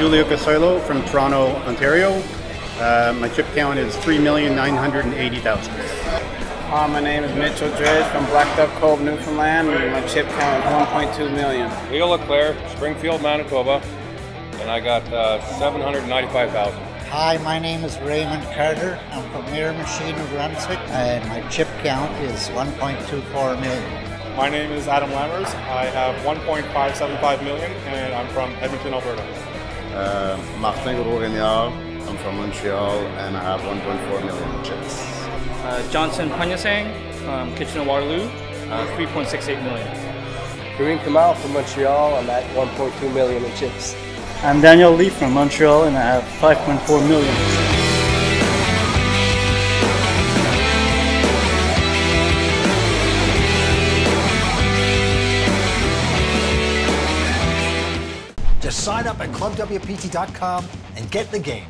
Julio Casoilo from Toronto, Ontario. Uh, my chip count is 3,980,000. Uh, my name is Mitchell Dredge from Black Duck Cove, Newfoundland. and My chip count is 1.2 million. Leo LeClaire, Springfield, Manitoba, and I got uh, 795,000. Hi, my name is Raymond Carter. I'm from Miramichi New Brunswick, and my chip count is 1.24 million. My name is Adam Lammers. I have 1.575 million, and I'm from Edmonton, Alberta. Uh, Martin Gros-Gagnard. I'm from Montreal, and I have 1.4 million chips. Uh, Johnson Punyasang from Kitchener-Waterloo, uh, 3.68 million. Kareem Kamal from Montreal. I'm at 1.2 million in chips. I'm Daniel Lee from Montreal and I have 5.4 million. Just sign up at clubwpt.com and get the game.